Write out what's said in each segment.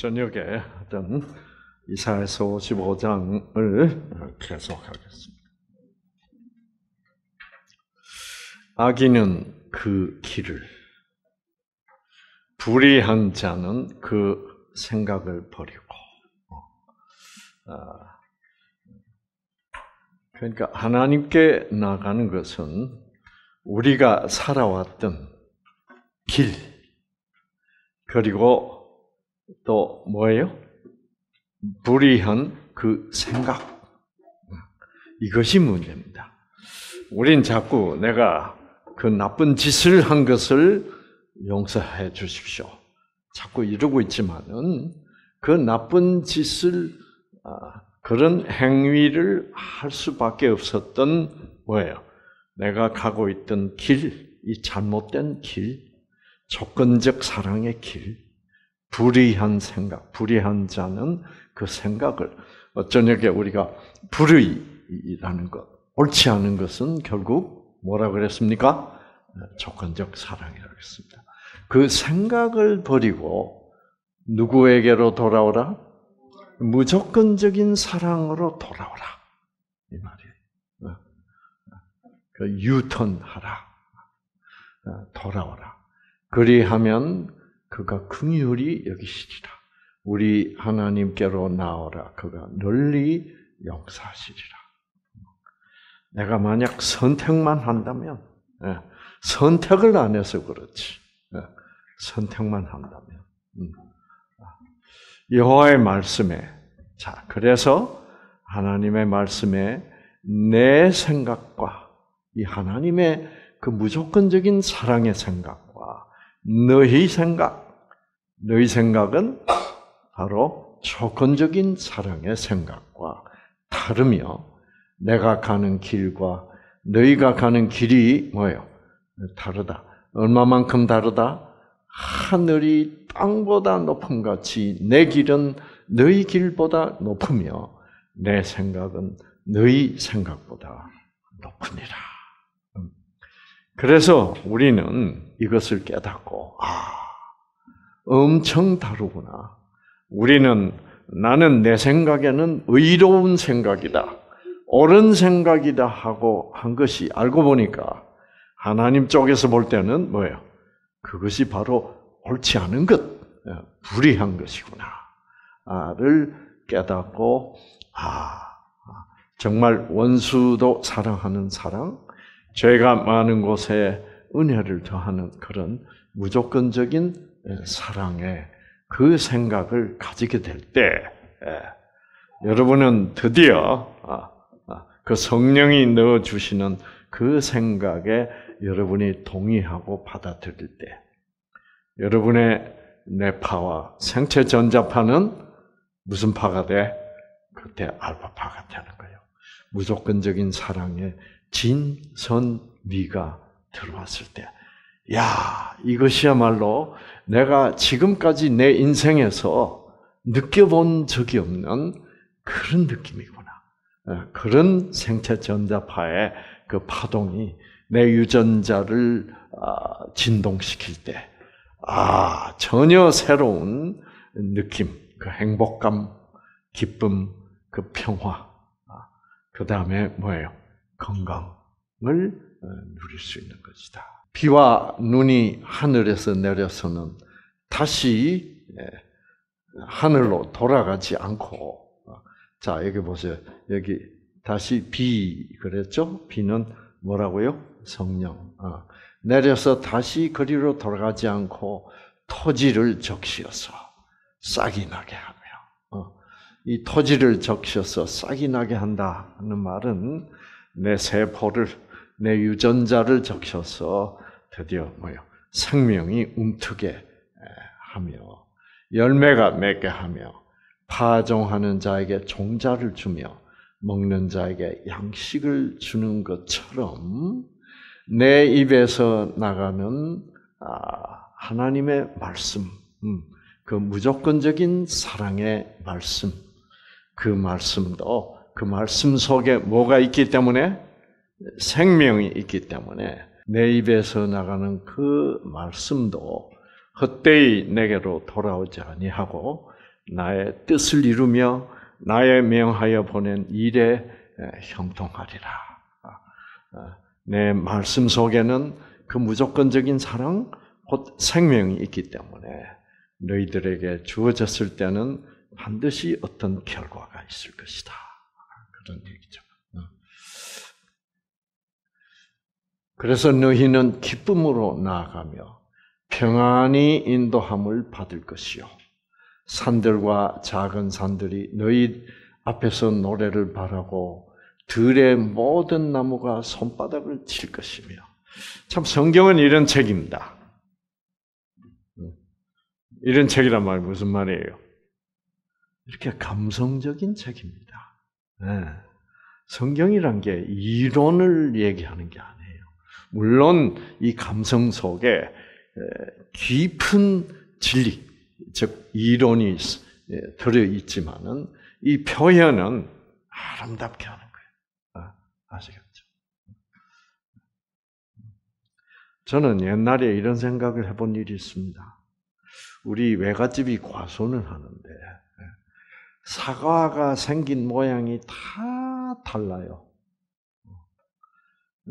저녁에 하던 이사에서 55장을 계속하겠습니다. 악인은 그 길을, 불의한 자는 그 생각을 버리고, 아, 그러니까 하나님께 나가는 것은 우리가 살아왔던 길, 그리고 또 뭐예요? 불의한 그 생각. 이것이 문제입니다. 우린 자꾸 내가 그 나쁜 짓을 한 것을 용서해 주십시오. 자꾸 이러고 있지만은 그 나쁜 짓을 아, 그런 행위를 할 수밖에 없었던 뭐예요? 내가 가고 있던 길, 이 잘못된 길, 조건적 사랑의 길, 불의한 생각, 불의한 자는 그 생각을 어쩌녁에 우리가 불의라는 것, 옳지 않은 것은 결국 뭐라 그랬습니까? 조건적 사랑이라고 했습니다. 그 생각을 버리고 누구에게로 돌아오라? 무조건적인 사랑으로 돌아오라. 이 말이에요. 그 유턴하라. 돌아오라. 그리하면 그가 긍휼히 여기시리라. 우리 하나님께로 나오라. 그가 널리 용서하시리라. 내가 만약 선택만 한다면, 예, 선택을 안 해서 그렇지. 예, 선택만 한다면. 음. 여호와의 말씀에, 자, 그래서 하나님의 말씀에 내 생각과 이 하나님의 그 무조건적인 사랑의 생각, 너희 생각, 너희 생각은 바로 조건적인 사랑의 생각과 다르며 내가 가는 길과 너희가 가는 길이 뭐예요? 다르다. 얼마만큼 다르다? 하늘이 땅보다 높음 같이 내 길은 너희 길보다 높으며 내 생각은 너희 생각보다 높으니라. 그래서 우리는 이것을 깨닫고, 아, 엄청 다르구나. 우리는 나는 내 생각에는 의로운 생각이다. 옳은 생각이다 하고 한 것이 알고 보니까 하나님 쪽에서 볼 때는 뭐예요? 그것이 바로 옳지 않은 것, 예, 불의한 것이구나.를 깨닫고, 아, 정말 원수도 사랑하는 사랑, 죄가 많은 곳에 은혜를 더하는 그런 무조건적인 사랑의 그 생각을 가지게 될 때, 여러분은 드디어 아, 아, 그 성령이 넣어 주시는 그 생각에 여러분이 동의하고 받아들일 때, 여러분의 뇌파와 생체 전자파는 무슨 파가 돼? 그때 알파파가 되는 거예요. 무조건적인 사랑의 진선미가 들어왔을 때, 야, 이것이야말로 내가 지금까지 내 인생에서 느껴본 적이 없는 그런 느낌이구나. 어, 그런 생체 전자파의 그 파동이 내 유전자를 아, 진동시킬 때, 아, 전혀 새로운 느낌, 그 행복감, 기쁨, 그 평화, 아, 그 다음에 뭐예요? 건강을 어, 누릴 수 있는 것이다. 비와 눈이 하늘에서 내려서는 다시 예, 하늘로 돌아가지 않고 어, 자 여기 보세요. 여기 다시 비 그랬죠? 비는 뭐라고요? 성령. 어, 내려서 다시 거리로 돌아가지 않고 토지를 적시어서 싹이 나게 하며 이 토지를 적셔서 싹이 나게 한다는 말은 내 세포를 내 유전자를 적셔서 드디어 뭐요? 생명이 움트게 하며 열매가 맺게 하며 파종하는 자에게 종자를 주며 먹는 자에게 양식을 주는 것처럼 내 입에서 나가는 아, 하나님의 말씀, 음, 그 무조건적인 사랑의 말씀, 그 말씀도 그 말씀 속에 뭐가 있기 때문에 생명이 있기 때문에 내 입에서 나가는 그 말씀도 헛되이 내게로 돌아오지 아니하고 나의 뜻을 이루며 나의 명하여 보낸 일에 형통하리라. 내 말씀 속에는 그 무조건적인 사랑, 곧 생명이 있기 때문에 너희들에게 주어졌을 때는 반드시 어떤 결과가 있을 것이다. 그런 얘기죠. 어. 그래서 너희는 기쁨으로 나아가며 평안히 인도함을 받을 것이요. 산들과 작은 산들이 너희 앞에서 노래를 바라고 들의 모든 나무가 손바닥을 칠 것이며 참 성경은 이런 책입니다. 이런 책이란 말이 무슨 말이에요? 이렇게 감성적인 책입니다. 네. 성경이란 게 이론을 얘기하는 게 아니에요. 물론 이 감성 속에 깊은 진리, 즉 이론이 들어 있지만은 이 표현은 아름답게 하는 거예요. 아, 아시겠죠? 저는 옛날에 이런 생각을 해본 일이 있습니다. 우리 외갓집이 과손을 하는데 사과가 생긴 모양이 다 달라요.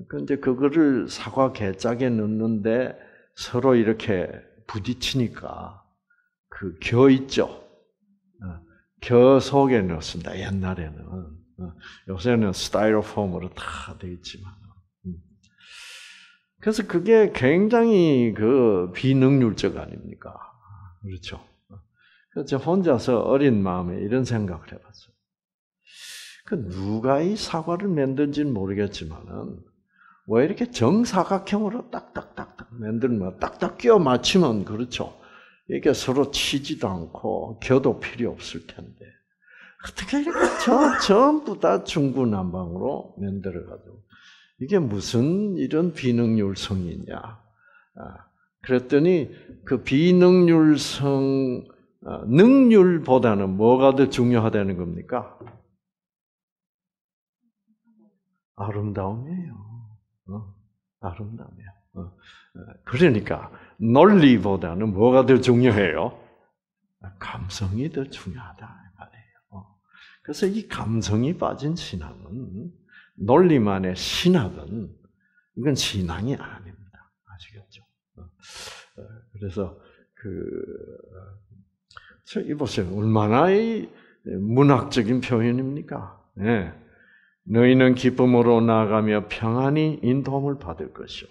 그런데 그거를 사과 개짝에 넣는데 서로 이렇게 부딪히니까 그 겨 있죠. 어, 겨 속에 넣습니다. 옛날에는 어, 요새는 스타이로폼으로 다 되어 있지만. 음. 그래서 그게 굉장히 그 비능률적 아닙니까? 그렇죠. 그래서 혼자서 어린 마음에 이런 생각을 해봤어요. 그 누가 이 사과를 만든지는 모르겠지만은 왜 이렇게 정사각형으로 딱딱딱딱 만들면 딱딱 끼워 맞추면 그렇죠. 이게 서로 치지도 않고 겨도 필요 없을 텐데 어떻게 이렇게 저, 전부 다 중구난방으로 만들어가지고 이게 무슨 이런 비능률성이냐? 아, 그랬더니 그 비능률성 어, 능률보다는 뭐가 더 중요하다는 겁니까? 아름다움이에요. 어, 아름다움이에요. 어, 어, 그러니까 논리보다는 뭐가 더 중요해요? 감성이 더 중요하다. 어. 그래서 이 감성이 빠진 신앙은 논리만의 신학은 이건 신앙이 아닙니다. 아시겠죠? 그래서 그 이 보세요. 얼마나 이 문학적인 표현입니까? 네. 너희는 기쁨으로 나아가며 평안히 인도함을 받을 것이요.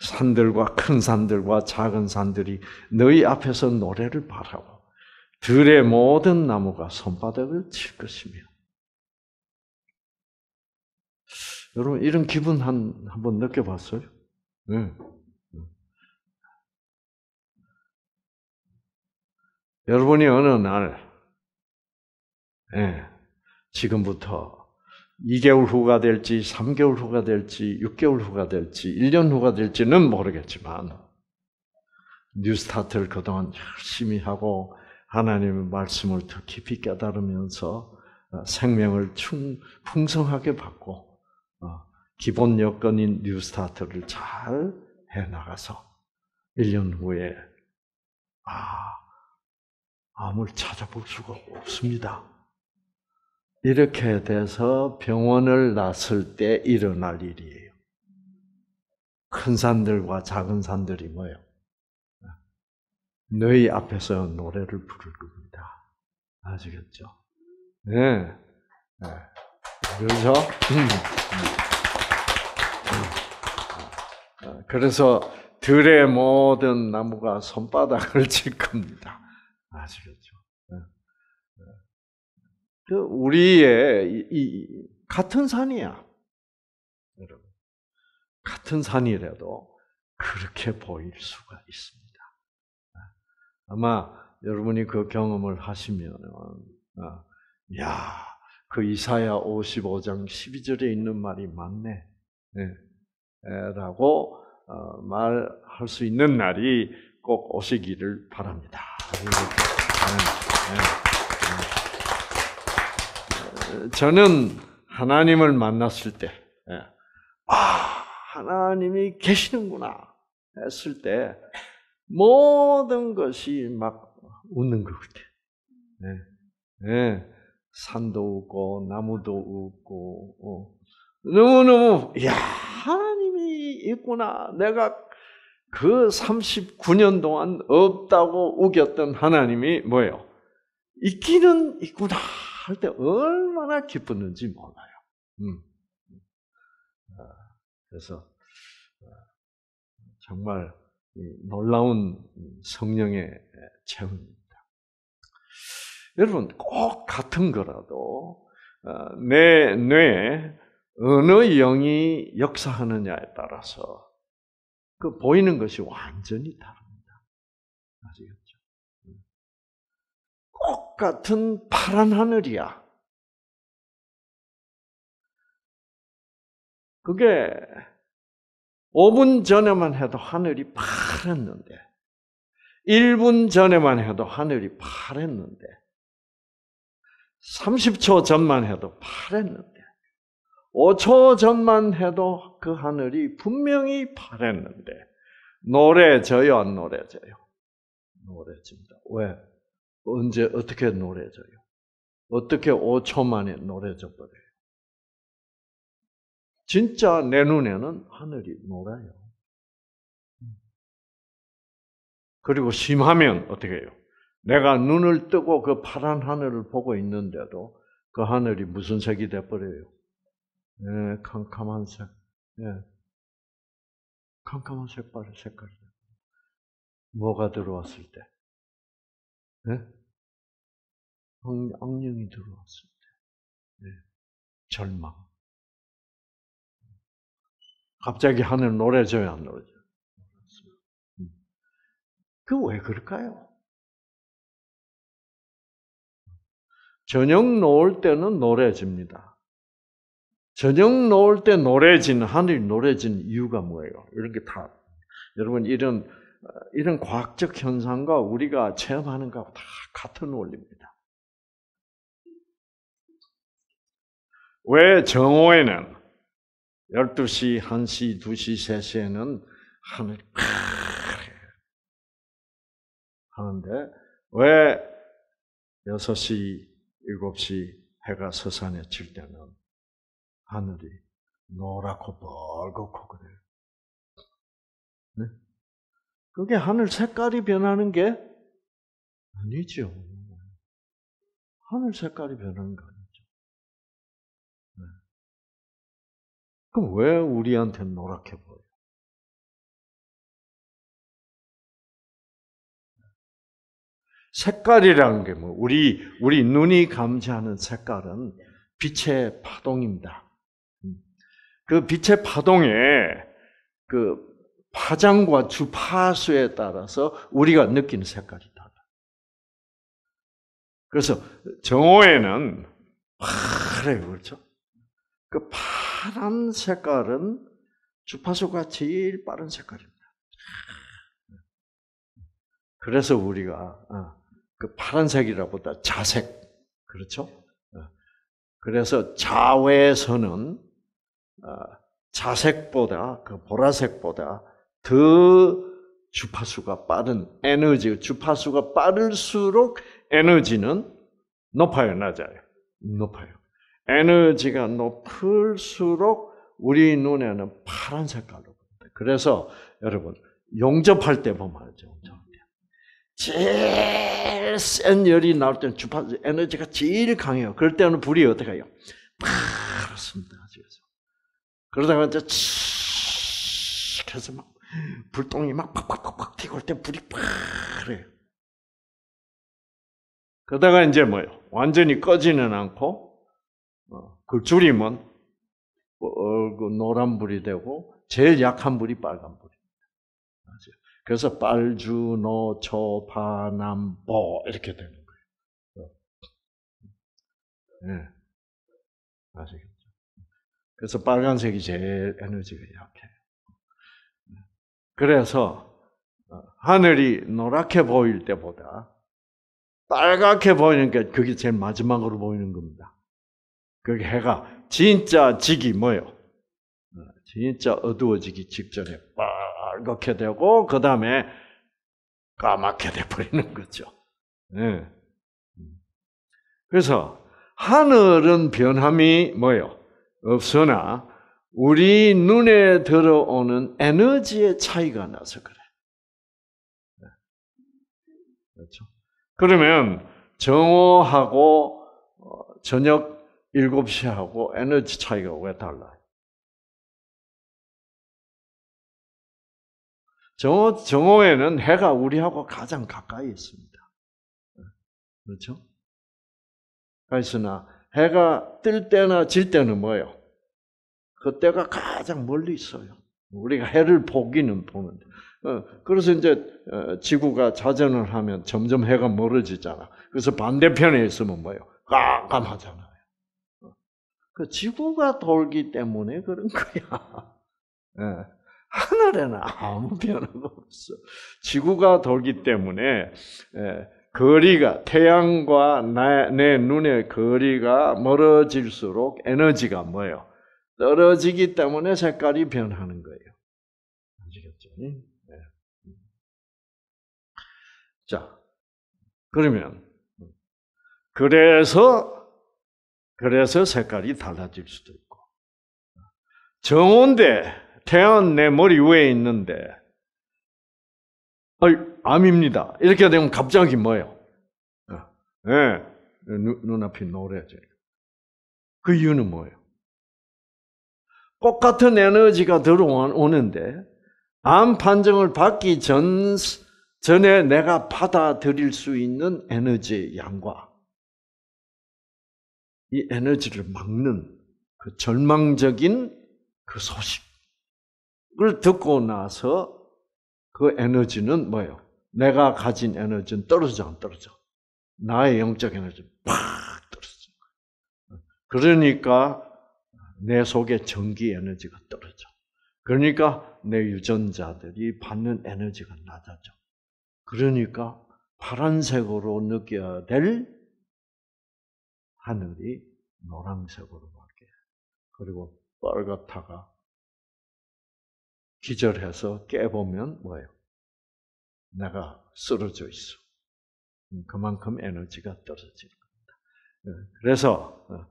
산들과 큰 산들과 작은 산들이 너희 앞에서 노래를 바라고 들의 모든 나무가 손바닥을 칠 것이며. 여러분 이런 기분 한 한번 느껴봤어요? 네. 여러분이 어느 날, 예, 지금부터 2개월 후가 될지, 3개월 후가 될지, 6개월 후가 될지, 1년 후가 될지는 모르겠지만, New Start를 그동안 열심히 하고, 하나님의 말씀을 더 깊이 깨달으면서 어, 생명을 충, 풍성하게 받고, 어, 기본 여건인 New Start를 잘 해나가서, 1년 후에, 아, 암을 찾아볼 수가 없습니다. 이렇게 돼서 병원을 갔을 때 일어날 일이에요. 큰 산들과 작은 산들이 뭐예요? 너희 앞에서 노래를 부를 겁니다. 아시겠죠? 네. 네. 음. 그래서 들의 모든 나무가 손바닥을 칠 겁니다. 아시겠죠? 네. 네. 그 우리의 이, 이, 같은 산이야, 여러분. 같은 산이라도 그렇게 보일 수가 있습니다. 네. 아마 여러분이 그 경험을 하시면, 아, 야, 그 이사야 55장 12절에 있는 말이 맞네. 네. 라고 어, 말할 수 있는 날이 꼭 오시기를 바랍니다. 네, 네, 네. 저는 하나님을 만났을 때, 아, 하나님이 계시는구나 했을 때, 모든 것이 막 웃는 것 같아. 예, 산도 웃고 나무도 웃고 어. 너무너무 야 하나님이 있구나. 내가 그 39년 동안 없다고 우겼던 하나님이 뭐예요? 있기는 있구나 할 때 얼마나 기뻤는지 몰라요. 음. 아, 그래서 아, 정말 놀라운 성령의 체험입니다. 여러분 꼭 같은 거라도 어, 내 뇌에 어느 영이 역사하느냐에 따라서 그 보이는 것이 완전히 다릅니다. 아시겠죠? 꼭 같은 파란 하늘이야. 그게 5분 전에만 해도 하늘이 파랬는데, 1분 전에만 해도 하늘이 파랬는데, 30초 전만 해도 파랬는데, 5초 전만 해도 그 하늘이 분명히 파랬는데, 노래져요, 안 노래져요? 노래집니다. 왜? 언제, 어떻게 노래져요? 어떻게 5초 만에 노래져 버려요? 진짜 내 눈에는 하늘이 노라요. 그리고 심하면 어떻게 해요? 내가 눈을 뜨고 그 파란 하늘을 보고 있는데도 그 하늘이 무슨 색이 돼버려요? 네, 캄캄한 색. 네. 캄캄한 색깔, 색깔이. 뭐가 들어왔을 때? 네? 악령이 들어왔을 때. 네. 절망. 갑자기 하늘 노래져요, 안 노래져요? 음. 그왜 그럴까요? 저녁 놓을 때는 노래집니다. 저녁 놓을 때 노래지는 하늘이 노래지는 이유가 뭐예요? 이런 게 다 여러분 이런 이런 과학적 현상과 우리가 체험하는 거하고 다 같은 원리입니다. 왜 정오에는 12시, 1시, 2시, 3시에는 하늘이 파래 하는데 왜 6시, 7시 해가 서산에 칠 때는 하늘이 노랗고 뻘겋고 그래요. 네? 그게 하늘 색깔이 변하는 게 아니죠. 하늘 색깔이 변하는 거 아니죠. 네. 그럼 왜 우리한테 노랗게 보여? 색깔이라는 게 뭐, 우리, 우리 눈이 감지하는 색깔은 빛의 파동입니다. 그 빛의 파동에 그 파장과 주파수에 따라서 우리가 느끼는 색깔이 달라. 그래서 정오에는 파래요, 그렇죠? 그 파란 색깔은 주파수가 제일 빠른 색깔입니다. 그래서 우리가 어, 그 파란색이라보다 자색 그렇죠? 어, 그래서 자외선은 어, 자색보다 그 보라색보다 더 주파수가 빠른 에너지 주파수가 빠를수록 에너지는 높아요, 낮아요? 높아요. 에너지가 높을수록 우리 눈에는 파란 색깔로 보입니다. 그래서 여러분 용접할 때 보면 알죠. 용접할 때. 제일 센 열이 나올 때는 주파수 에너지가 제일 강해요. 그럴 때는 불이 어떻게 해요? 파랗습니다. 그러다가 이제 칙 해서 막 불똥이 막 팍팍팍팍 튀고 올 때 불이 파래요. 그러다가 이제 뭐요? 완전히 꺼지는 않고 어, 그 줄이면 어, 그 노란 불이 되고 제일 약한 불이 빨간 불입니다. 그래서 빨주, 노, 초, 파, 남, 보 이렇게 되는 거예요. 네. 아시겠죠? 그래서 빨간색이 제일 에너지가 약해요. 그래서 어, 하늘이 노랗게 보일 때보다 빨갛게 보이는 게 그게 제일 마지막으로 보이는 겁니다. 그게 해가 진짜 지기 뭐요? 어, 진짜 어두워지기 직전에 빨갛게 되고 그 다음에 까맣게 돼버리는 거죠. 네. 그래서 하늘은 변함이 뭐요? 없으나 우리 눈에 들어오는 에너지의 차이가 나서 그래. 네. 그렇죠? 그러면 정오하고 어, 저녁 7시하고 에너지 차이가 왜 달라요? 정오, 정오에는 해가 우리하고 가장 가까이 있습니다. 그렇죠? 그러나 해가 뜰 때나 질 때는 뭐예요? 그때가 가장 멀리 있어요. 우리가 해를 보기는 보는데. 어, 그래서 이제 어, 지구가 자전을 하면 점점 해가 멀어지잖아. 그래서 반대편에 있으면 뭐예요? 깜깜하잖아요. 어, 그 지구가 돌기 때문에 그런 거야. 예. 하늘에는 아무 변화가 없어. 지구가 돌기 때문에 예, 거리가 태양과 내, 내 눈의 거리가 멀어질수록 에너지가 뭐예요? 떨어지기 때문에 색깔이 변하는 거예요. 아시겠죠? 네. 자, 그러면 그래서 그래서 색깔이 달라질 수도 있고 정온데 태양 내 머리 위에 있는데, 어 암입니다. 이렇게 되면 갑자기 뭐예요? 예, 네, 눈앞이 노래져요. 그 이유는 뭐예요? 똑같은 에너지가 들어오는데, 암 판정을 받기 전, 전에 내가 받아들일 수 있는 에너지의 양과 이 에너지를 막는 그 절망적인 그 소식. 그걸 듣고 나서 그 에너지는 뭐예요? 내가 가진 에너지는 떨어져 안 떨어져? 나의 영적 에너지는 팍 떨어져. 그러니까 내 속에 전기 에너지가 떨어져. 그러니까 내 유전자들이 받는 에너지가 낮아져. 그러니까 파란색으로 느껴야 될 하늘이 노란색으로 바뀌어. 그리고 빨갛다가 기절해서 깨보면 뭐예요? 내가 쓰러져 있어. 음, 그만큼 에너지가 떨어지는 겁니다. 예, 그래서 어,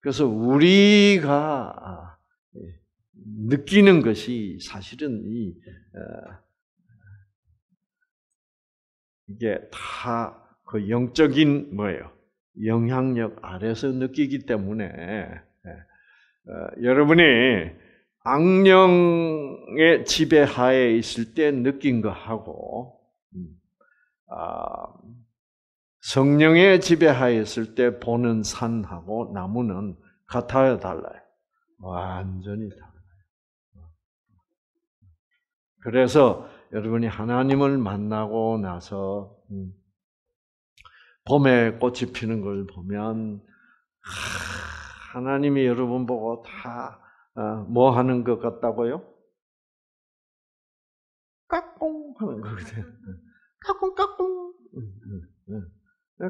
그래서 우리가 아, 예, 느끼는 것이 사실은 이 어, 이게 다 그 영적인 뭐예요? 영향력 아래서 느끼기 때문에 예, 어, 여러분이 악령의 지배하에 있을 때 느낀 거하고 성령의 지배하에 있을 때 보는 산하고 나무는 같아요, 달라요? 완전히 달라요. 그래서 여러분이 하나님을 만나고 나서 음, 봄에 꽃이 피는 걸 보면 하나님이 여러분 보고 다 어, 뭐 하는 것 같다고요? 까꿍 하는 거거든요. 까꿍 까꿍.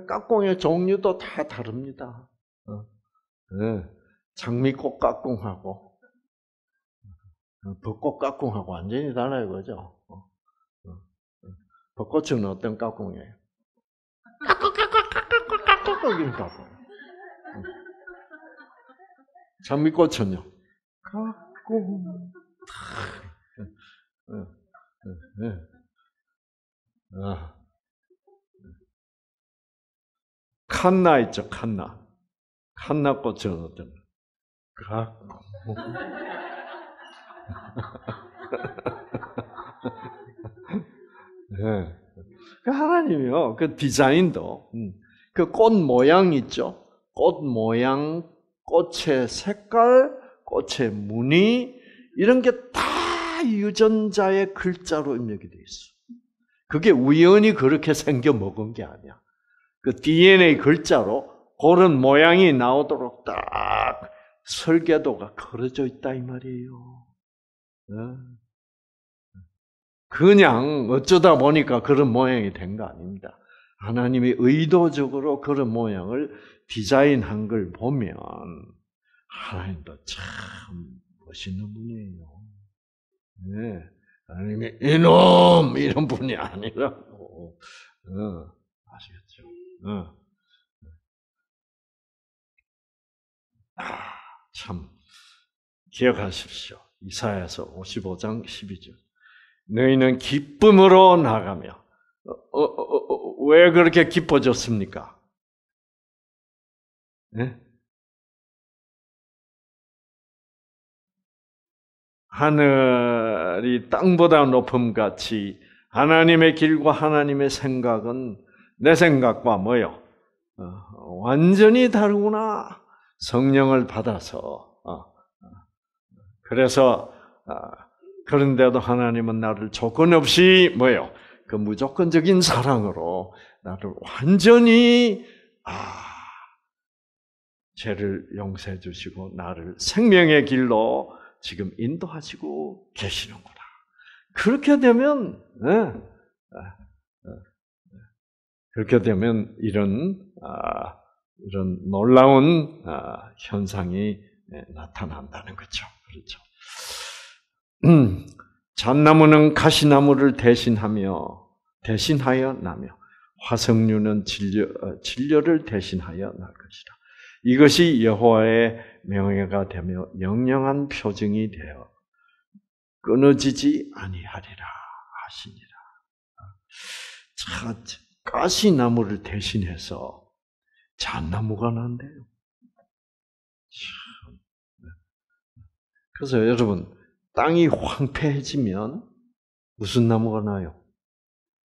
까꿍의 종류도 다 다릅니다. 어, 네. 장미꽃 까꿍하고 어, 벚꽃 까꿍하고 완전히 달라요, 그죠? 벚꽃은 어떤 까꿍이에요? 까꿍 까꿍 까꿍 까꿍 까꿍 까꿍. 장미꽃은요? 갖고 아. 칸나 있죠, 칸나. 칸나 꽃은 어떤 갖고 네. 그 하나님이요, 그 디자인도, 음, 그꽃 모양 있죠? 꽃 모양, 꽃의 색깔, 꽃의 무늬 이런 게 다 유전자의 글자로 입력이 돼 있어. 그게 우연히 그렇게 생겨 먹은 게 아니야. 그 DNA 글자로 그런 모양이 나오도록 딱 설계도가 걸어져 있다 이 말이에요. 네. 그냥 어쩌다 보니까 그런 모양이 된 거 아닙니다. 하나님이 의도적으로 그런 모양을 디자인한 걸 보면 하나님도 참 멋있는 분이에요. 네. 하나님이 이놈 이런 분이 아니라고 어, 아시겠죠? 어. 아, 참 기억하십시오. 이사야서 55장 12절. 너희는 기쁨으로 나가며 어, 어, 어, 어, 왜 그렇게 기뻐졌습니까? 네? 하늘이 땅보다 높음 같이 하나님의 길과 하나님의 생각은 내 생각과 뭐요? 어, 완전히 다르구나. 성령을 받아서. 어, 그래서 아, 그런데도 하나님은 나를 조건 없이 뭐요? 그 무조건적인 사랑으로 나를 완전히 아 죄를 용서해 주시고 나를 생명의 길로 지금 인도하시고 계시는구나. 그렇게 되면 네, 그렇게 되면 이런 아, 이런 놀라운 아, 현상이 네, 나타난다는 거죠. 그렇죠. 음, 잣나무는 가시나무를 대신하며 대신하여 나며 화석류는 진려, 어, 진려를 대신하여 날 것이다. 이것이 여호와의 명예가 되며 영영한 표징이 되어 끊어지지 아니하리라 하시니라. 자, 가시나무를 대신해서 잣나무가 난대요. 그래서 여러분 땅이 황폐해지면 무슨 나무가 나요?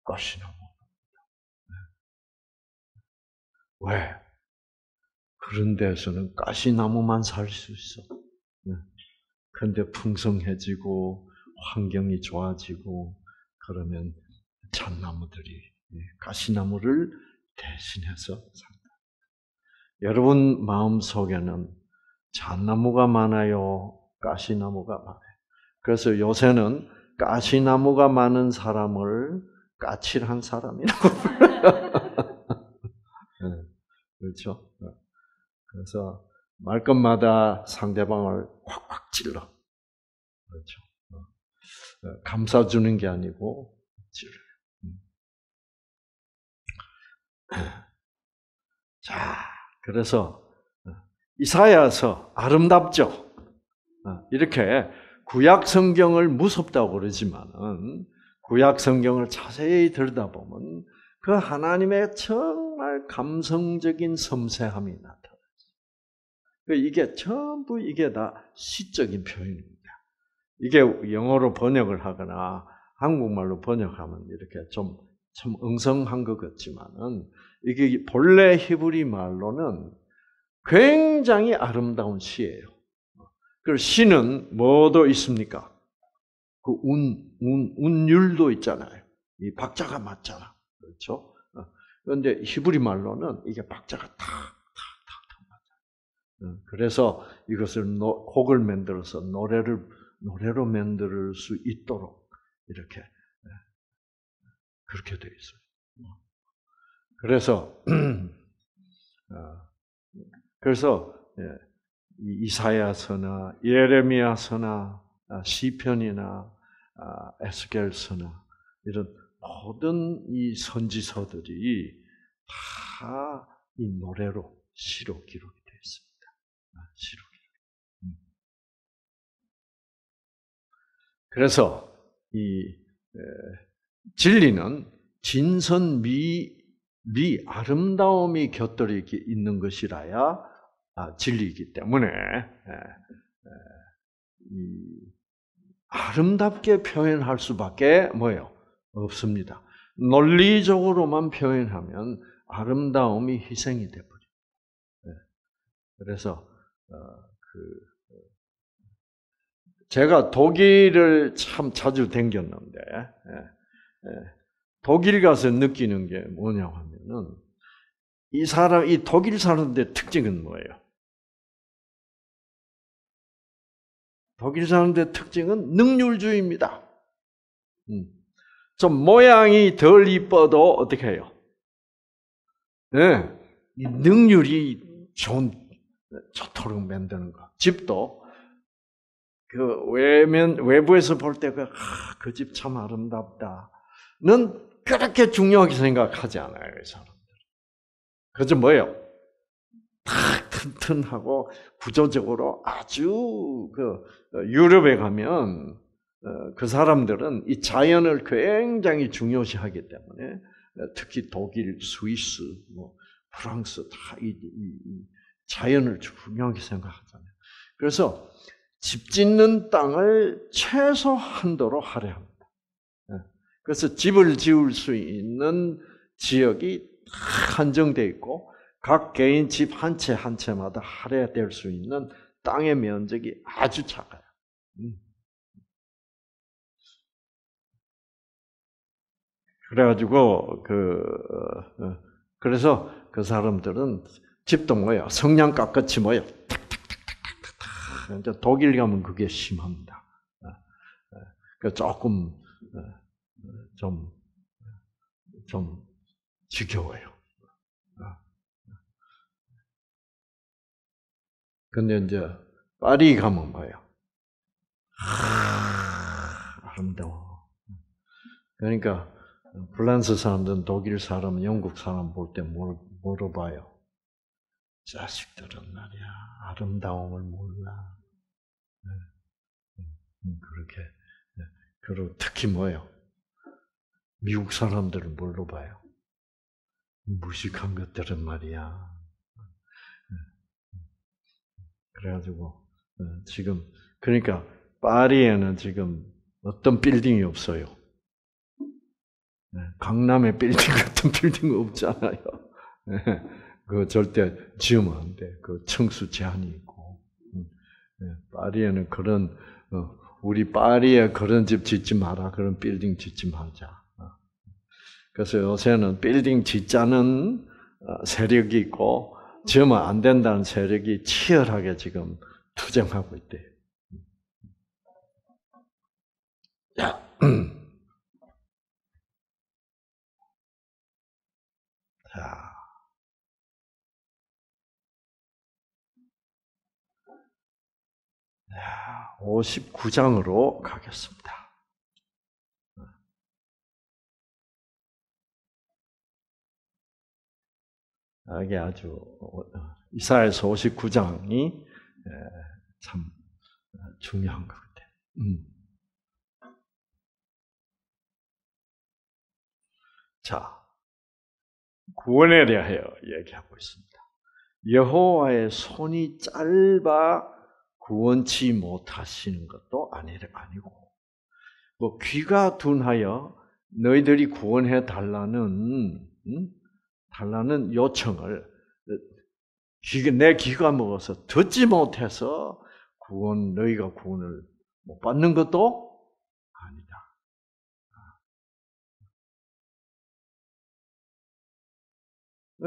가시나무. 왜? 그런 데서는 가시나무만 살 수 있어. 그런데 풍성해지고 환경이 좋아지고 그러면 잣나무들이 가시나무를 대신해서 산다. 여러분 마음 속에는 잣나무가 많아요, 가시나무가 많아요. 그래서 요새는 가시나무가 많은 사람을 까칠한 사람이라고 네, 그렇죠. 그래서 말 것마다 상대방을 확확 찔러. 그렇죠. 어, 감싸주는 게 아니고 찔러요. 음. 자, 그래서 어, 이사야서 아름답죠. 어, 이렇게 구약 성경을 무섭다고 그러지만은 구약 성경을 자세히 들여다보면 그 하나님의 정말 감성적인 섬세함이. 그 이게 전부 이게 다 시적인 표현입니다. 이게 영어로 번역을 하거나 한국말로 번역하면 이렇게 좀, 좀 엉성한 것 같지만은 이게 본래 히브리 말로는 굉장히 아름다운 시예요. 그 시는 뭐도 있습니까? 그 운, 운, 운율도 있잖아요. 이 박자가 맞잖아. 그렇죠? 어. 그런데 히브리 말로는 이게 박자가 탁 어, 그래서 이것을 곡을 만들어서 노래를 노래로 만들 수 있도록 이렇게 예, 그렇게 되어 있어요. 그래서 어, 그래서 예, 이사야서나 예레미야서나 아, 시편이나 아, 에스겔서나 이런 모든 이 선지서들이 다 이 노래로 시로 기록 시로. 음. 그래서 이 진리는 진선 미, 미 아름다움이 곁들여 있는 것이라야 아, 진리이기 때문에 아름답게 표현할 수밖에 뭐요 없습니다. 논리적으로만 표현하면 아름다움이 희생이 되버려. 그래서 어, 그 제가 독일을 참 자주 댕겼는데 예, 예, 독일 가서 느끼는 게 뭐냐 하면은 이 사람 이 독일 사람들의 특징은 뭐예요? 독일 사람들의 특징은 능률주의입니다. 음. 좀 모양이 덜 이뻐도 어떻게 해요? 네, 능률이 좋은 좋도록 만드는 거. 집도 그 외면 외부에서 볼때그그집 참 아름답다는 그렇게 중요하게 생각하지 않아요, 이 사람들. 그저 뭐예요? 탁 튼튼하고 구조적으로 아주 그 어, 유럽에 가면 어, 그 사람들은 이 자연을 굉장히 중요시하기 때문에 어, 특히 독일, 스위스, 뭐 프랑스 다 이 자연을 중요하게 생각하잖아요. 그래서 집 짓는 땅을 최소 한도로 할애합니다. 그래서 집을 지을 수 있는 지역이 한정돼 있고 각 개인 집 한 채 한 채마다 할애될 수 있는 땅의 면적이 아주 작아요. 음. 그래가지고 그 어, 어, 그래서 그 사람들은 집도 뭐야 성냥 깎같이 뭐야 탁탁탁탁탁탁 독일 가면 그게 심합니다. 그 조금 좀좀 좀 지겨워요. 근데 이제 파리 가면 뭐예요? 아, 름다워 그러니까 프랑스 사람들은 독일 사람, 영국 사람 볼 때 물어봐요. 자식들은 말이야 아름다움을 몰라. 네. 음, 그렇게 네. 그리고 특히 뭐예요? 미국 사람들은 물어봐요. 무식한 것들은 말이야. 그래가지고 어, 지금 그러니까 파리에는 지금 어떤 빌딩이 없어요. 네, 강남에 빌딩 같은 빌딩 없잖아요. 네, 그 절대 지으면 안 돼. 그 청수 제한이 있고. 음, 네, 파리에는 그런 어, 우리 파리에 그런 집 짓지 마라. 그런 빌딩 짓지 말자. 어. 그래서 요새는 빌딩 짓자는 세력이 있고 지으면 안 된다는 세력이 치열하게 지금 투쟁하고 있대. 자, 자, 59장으로 가겠습니다. 이게 아주 어, 이사야서 59장이 참 중요한 것 같아요. 음. 자, 구원에 대하여 얘기하고 있습니다. 여호와의 손이 짧아 구원치 못하시는 것도 아니고, 뭐 귀가 둔하여 너희들이 구원해 달라는 음? 달라는 요청을 내 귀가 먹어서 듣지 못해서 구원 너희가 구원을 못 받는 것도 아니다.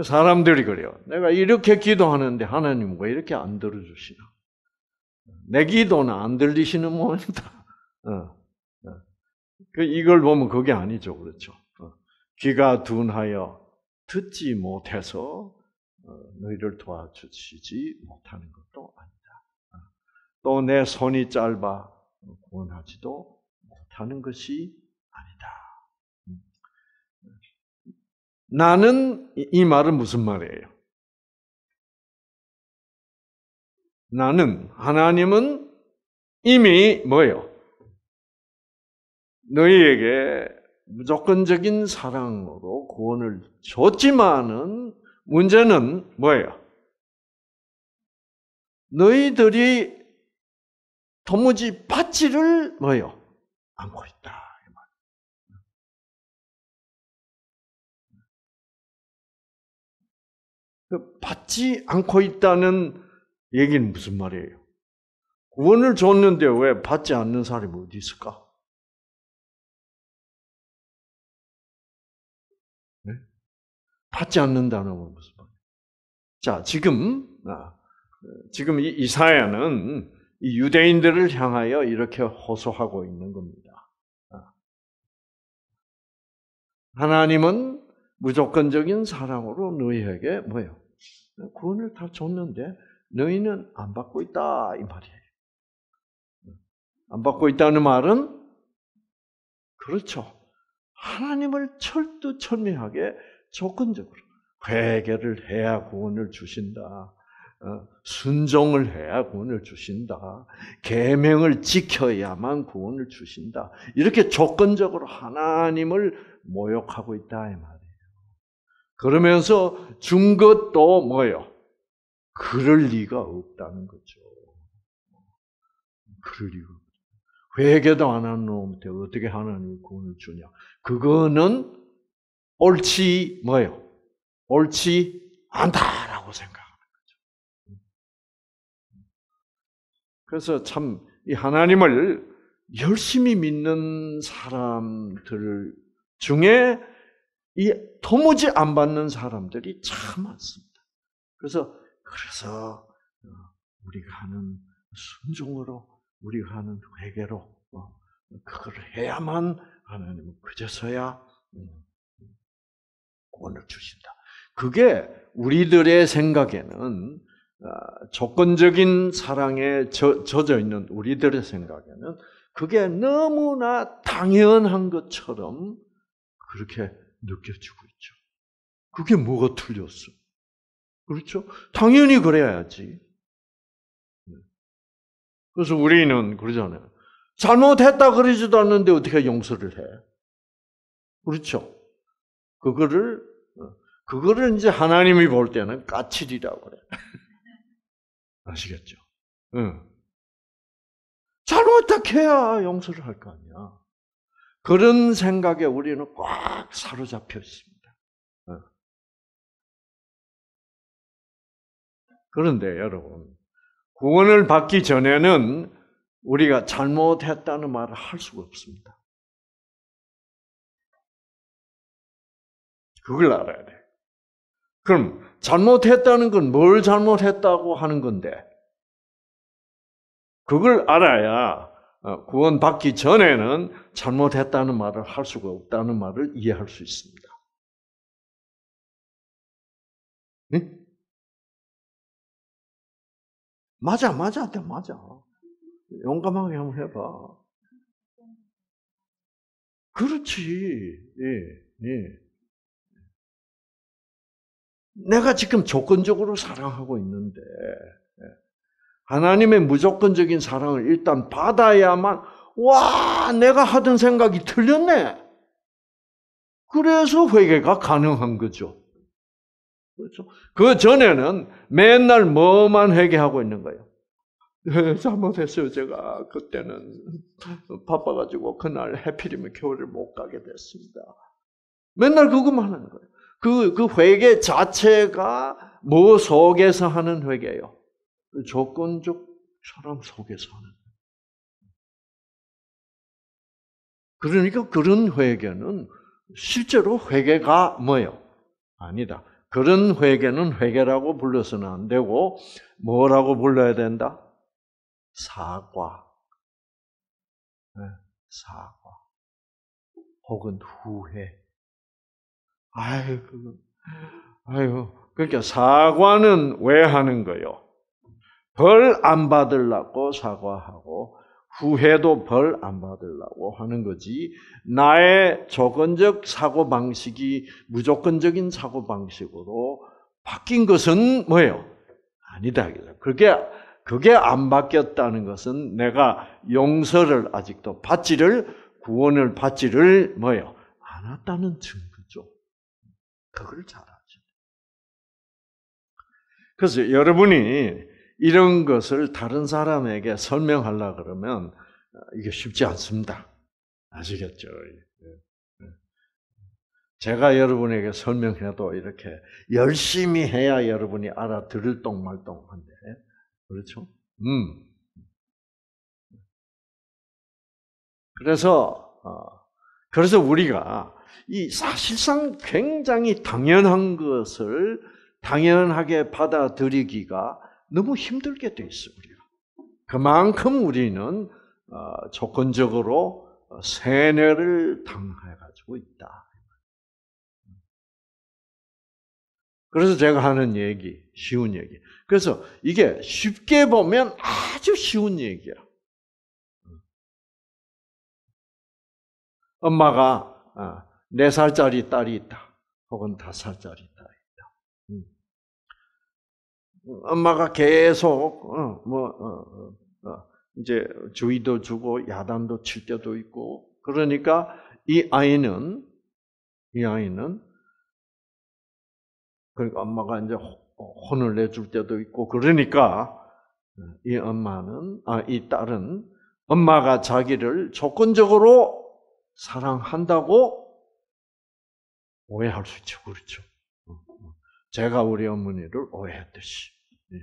사람들이 그래요. 내가 이렇게 기도하는데 하나님 왜 이렇게 안 들어주시나? 내 기도는 안 들리시는 모양이다. 어, 어. 그 이걸 보면 그게 아니죠, 그렇죠? 어. 귀가 둔하여 듣지 못해서 어, 너희를 도와주시지 못하는 것도 아니다. 어, 또내 손이 짧아 구원하지도 못하는 것이 아니다. 음. 나는 이 말은 무슨 말이에요? 나는 하나님은 이미 뭐예요? 너희에게 무조건적인 사랑으로 구원을 줬지만은 문제는 뭐예요? 너희들이 도무지 받지를 뭐예요? 않고 있다. 그 받지 않고 있다는 얘기는 무슨 말이에요? 구원을 줬는데 왜 받지 않는 사람이 어디 있을까? 받지 않는다는 건 무슨 말이에요? 자, 지금, 아, 지금 이 이사야는 이 유대인들을 향하여 이렇게 호소하고 있는 겁니다. 아. 하나님은 무조건적인 사랑으로 너희에게 뭐예요? 구원을 다 줬는데 너희는 안 받고 있다 이 말이에요. 안 받고 있다는 말은 그렇죠. 하나님을 철두철미하게 조건적으로 회개를 해야 구원을 주신다. 어, 순종을 해야 구원을 주신다. 계명을 지켜야만 구원을 주신다. 이렇게 조건적으로 하나님을 모욕하고 있다 이 말이에요. 그러면서 준 것도 뭐요? 그럴 리가 없다는 거죠. 그럴 리가 회개도 안 하는 놈한테 어떻게 하나님이 구원을 주냐? 그거는 옳지 뭐요? 옳지 않다라고 생각하는 거죠. 그래서 참 이 하나님을 열심히 믿는 사람들 중에 이 도무지 안 받는 사람들이 참 많습니다. 그래서 그래서 어, 우리가 하는 순종으로 우리가 하는 회개로 어, 그걸 해야만 하나님은 그제서야 음, 구원을 주신다. 그게 우리들의 생각에는 어, 조건적인 사랑에 젖어 있는 우리들의 생각에는 그게 너무나 당연한 것처럼 그렇게 느껴지고 있죠. 그게 뭐가 틀렸어? 그렇죠? 당연히 그래야지. 그래서 우리는 그러잖아요. 잘못했다 그러지도 않는데 어떻게 용서를 해? 그렇죠? 그거를, 어, 그거를 이제 하나님이 볼 때는 까칠이라고 그래. 아시겠죠? 응. 잘못했다 해야 용서를 할 거 아니야. 그런 생각에 우리는 꽉 사로잡혀 있습니다. 그런데 여러분, 구원을 받기 전에는 우리가 잘못했다는 말을 할 수가 없습니다. 그걸 알아야 돼. 그럼 잘못했다는 건 뭘 잘못했다고 하는 건데? 그걸 알아야 어, 구원 받기 전에는 잘못했다는 말을 할 수가 없다는 말을 이해할 수 있습니다. 네? 맞아, 맞아, 맞아. 용감하게 한번 해봐. 그렇지. 예, 예. 내가 지금 조건적으로 사랑하고 있는데, 예. 하나님의 무조건적인 사랑을 일단 받아야만, 와, 내가 하던 생각이 틀렸네. 그래서 회개가 가능한 거죠. 그렇죠? 그 전에는 맨날 뭐만 회개하고 있는 거예요. 네, 잘못했어요. 제가 그때는 바빠가지고 그날 해필이면 교회를 못 가게 됐습니다. 맨날 그것만 하는 거예요. 그, 그 회개 자체가 뭐 속에서 하는 회개예요? 그 조건적 사람 속에서 하는. 그러니까 그런 회개는 실제로 회개가 뭐예요? 아니다. 그런 회개는 회개라고 불러서는 안 되고 뭐라고 불러야 된다? 사과. 네, 사과. 혹은 후회. 아유, 그 아유. 그러니까 사과는 왜 하는 거요? 벌 안 받으려고 사과하고 후회도 벌 안 받으려고 하는 거지. 나의 조건적 사고 방식이 무조건적인 사고 방식으로 바뀐 것은 뭐예요? 아니다. 그게 그게 안 바뀌었다는 것은 내가 용서를 아직도 받지를 구원을 받지를 뭐예요? 안 했다는 증거죠. 그걸 잘 알죠. 그래서 여러분이 이런 것을 다른 사람에게 설명하려 그러면 어, 이게 쉽지 않습니다. 아시겠죠? 예, 예. 제가 여러분에게 설명해도 이렇게 열심히 해야 여러분이 알아들을 똥말똥한데, 그렇죠? 음. 그래서, 어, 그래서 우리가 이 사실상 굉장히 당연한 것을 당연하게 받아들이기가 너무 힘들게 돼 있어 우리가. 그만큼 우리는 어, 조건적으로 세뇌를 당해 가지고 있다. 그래서 제가 하는 얘기, 쉬운 얘기. 그래서 이게 쉽게 보면 아주 쉬운 얘기야. 엄마가 4살짜리 어, 딸이 있다. 혹은 5살짜리 딸이 있다. 음. 엄마가 계속 어, 뭐 어, 어, 이제 주의도 주고 야단도 칠 때도 있고 그러니까 이 아이는 이 아이는 그러니까 엄마가 이제 혼을 내줄 때도 있고 그러니까 이 엄마는 아 이 딸은 엄마가 자기를 조건적으로 사랑한다고 오해할 수 있죠. 그렇죠. 제가 우리 어머니를 오해했듯이 예.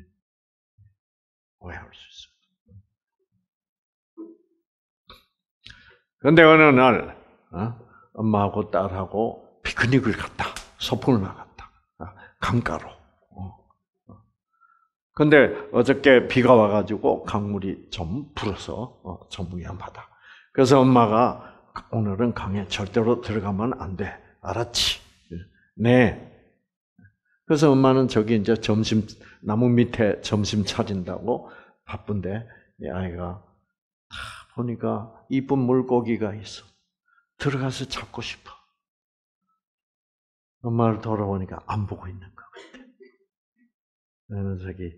오해할 수 있어요. 그런데 어느 날 어? 엄마하고 딸하고 피크닉을 갔다. 소풍을 나갔다. 어, 강가로. 근데 어저께 비가 와가지고 강물이 좀 불어서 어, 좀 위험하다. 그래서 엄마가 오늘은 강에 절대로 들어가면 안 돼. 알았지? 네. 그래서 엄마는 저기 이제 점심 나무 밑에 점심 차린다고 바쁜데 이 아이가 보니까 이쁜 물고기가 있어. 들어가서 잡고 싶어. 엄마를 돌아보니까 안 보고 있는 것 같아. 나는 저기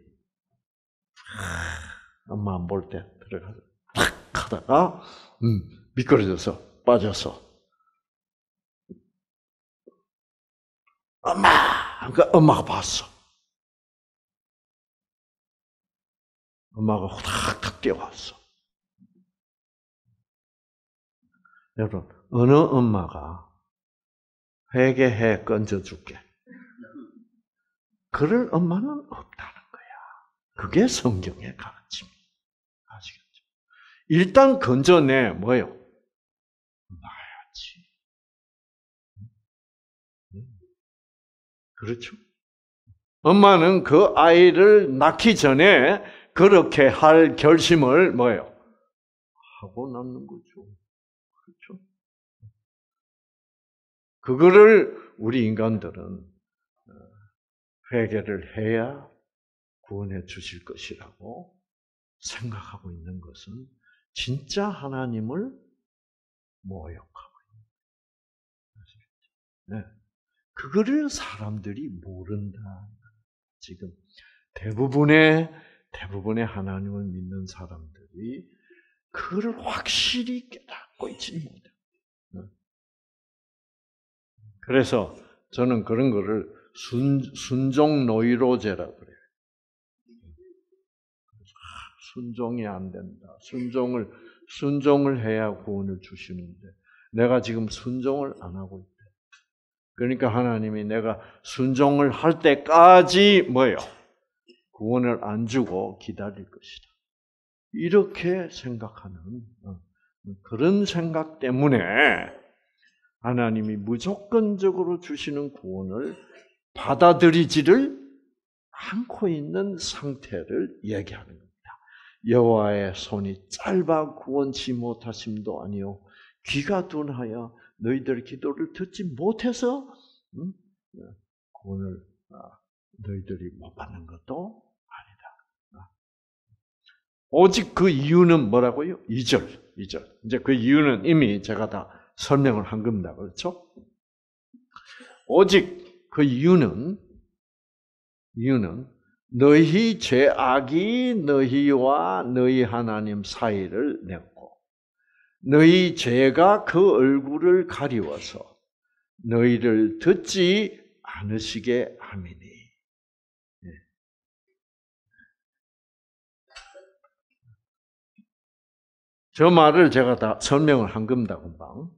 엄마 안 볼 때 들어가서 탁 하다가 음, 미끄러져서 빠져서 엄마! 그 엄마가 봤어. 엄마가 후닥닥 뛰어왔어. 여러분, 어느 엄마가 회개해 건져줄게. 그럴 엄마는 없다는 그게 성경의 가르침이에요. 아시겠죠? 일단 건져내 뭐요? 그렇죠? 엄마는 그 아이를 낳기 전에 그렇게 할 결심을 뭐예요? 하고 낳는 거죠. 그렇죠? 그거를 우리 인간들은 어, 회개를 해야 구원해 주실 것이라고 생각하고 있는 것은 진짜 하나님을 모욕하고 있는 네. 그거를 사람들이 모른다. 지금 대부분의 대부분의 하나님을 믿는 사람들이 그를 확실히 깨닫고 있지 못해. 네. 그래서 저는 그런 거를 순, 순종 노이로제라고 그래요. 순종이 안 된다. 순종을 순종을 해야 구원을 주시는데 내가 지금 순종을 안 하고 있다. 그러니까 하나님이 내가 순종을 할 때까지 뭐예요? 구원을 안 주고 기다릴 것이다. 이렇게 생각하는 어, 그런 생각 때문에 하나님이 무조건적으로 주시는 구원을 받아들이지를 않고 있는 상태를 얘기하는 거예요. 여호와의 손이 짧아 구원치 못하심도 아니요 귀가 둔하여 너희들 기도를 듣지 못해서 음? 구원을 아, 너희들이 못 받는 것도 아니다. 아. 오직 그 이유는 뭐라고요? 2절, 2절. 이제 그 이유는 이미 제가 다 설명을 한 겁니다. 그렇죠? 오직 그 이유는 이유는 너희 죄악이 너희와 너희 하나님 사이를 냈고 너희 죄가 그 얼굴을 가리워서 너희를 듣지 않으시게 함이니. 예. 저 말을 제가 다 설명을 한 겁니다, 금방.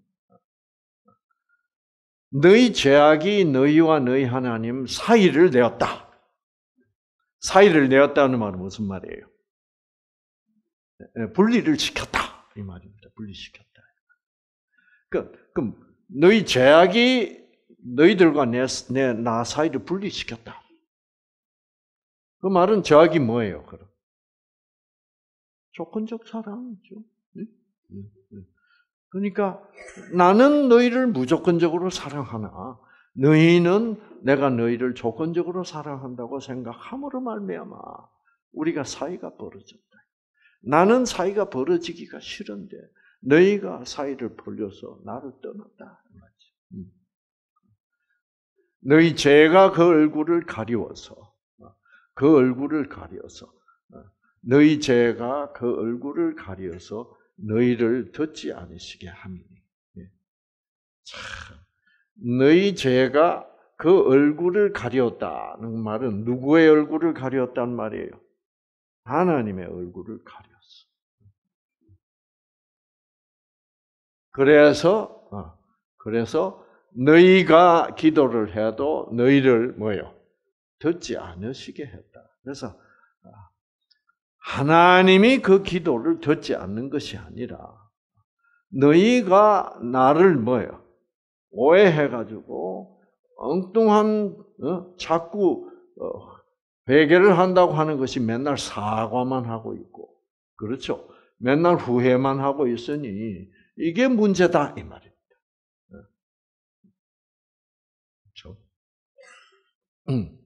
너희 죄악이 너희와 너희 하나님 사이를 내었다. 사이를 내었다는 말은 무슨 말이에요? 예, 분리를 시켰다 이 말입니다. 분리시켰다. 그, 그럼 너희 죄악이 너희들과 내, 내, 나 사이를 분리시켰다. 그 말은 죄악이 뭐예요? 그럼 조건적 사랑이죠. 그러니까 나는 너희를 무조건적으로 사랑하나 너희는 내가 너희를 조건적으로 사랑한다고 생각함으로 말미암아 우리가 사이가 벌어졌다. 나는 사이가 벌어지기가 싫은데 너희가 사이를 벌려서 나를 떠났다. 음. 너희 죄가 그 얼굴을 가리워서 그 얼굴을 가려서 어, 너희 죄가 그 얼굴을 가려서 너희를 듣지 않으시게 함이니. 예. 참 너희 죄가 그 얼굴을 가렸다는 말은 누구의 얼굴을 가렸단 말이에요? 하나님의 얼굴을 가렸어. 그래서 어, 그래서 너희가 기도를 해도 너희를 뭐요? 듣지 않으시게 했다. 그래서 어, 하나님이 그 기도를 듣지 않는 것이 아니라 너희가 나를 뭐요? 오해해 가지고 엉뚱한 어? 자꾸 어, 회개를 한다고 하는 것이 맨날 사과만 하고 있고 그렇죠. 맨날 후회만 하고 있으니 이게 문제다 이 말입니다. 어. 그렇죠? 음.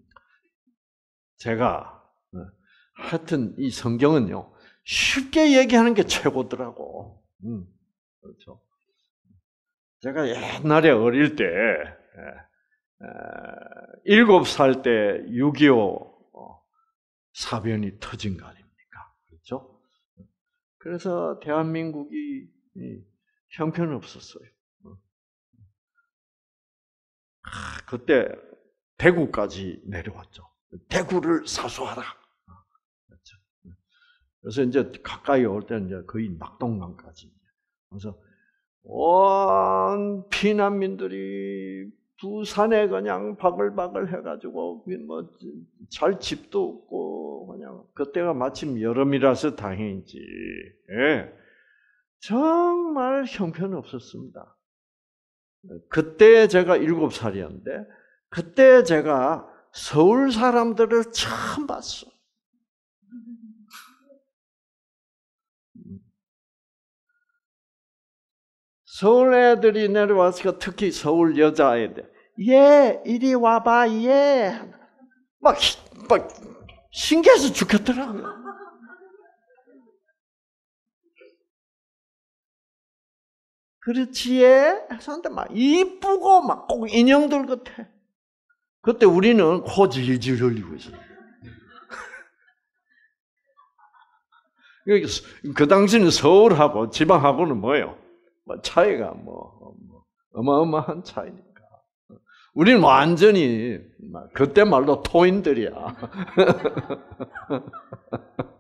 제가 어, 하여튼 이 성경은요 쉽게 얘기하는 게 최고더라고. 음. 그렇죠. 제가 옛날에 어릴 때 일곱 살 때 6.25 사변이 터진 거 아닙니까? 그렇죠? 그래서 대한민국이 형편없었어요. 어. 그때 대구까지 내려왔죠. 대구를 사수하라. 그렇죠? 그래서 이제 가까이 올 때는 이제 거의 낙동강까지. 그래서 온 피난민들이 부산에 그냥 바글바글 해가지고 뭐 잘 집도 없고 그냥 그때가 마침 여름이라서 다행이지. 예. 정말 형편없었습니다. 그때 제가 일곱 살이었는데 그때 제가 서울 사람들을 처음 봤어. 서울 애들이 내려와서 특히 서울 여자애들, 예, 이리 와봐, 예. 막, 막, 신기해서 죽겠더라고요. 그렇지, 예? 했는데 막, 이쁘고 막 꼭 인형들 같아. 그때 우리는 코 질질 흘리고 있어요. 그 당시는 서울하고 지방하고는 뭐예요? 뭐 차이가 뭐, 뭐 어마어마한 차이니까. 우리는 완전히 그때 말로 토인들이야.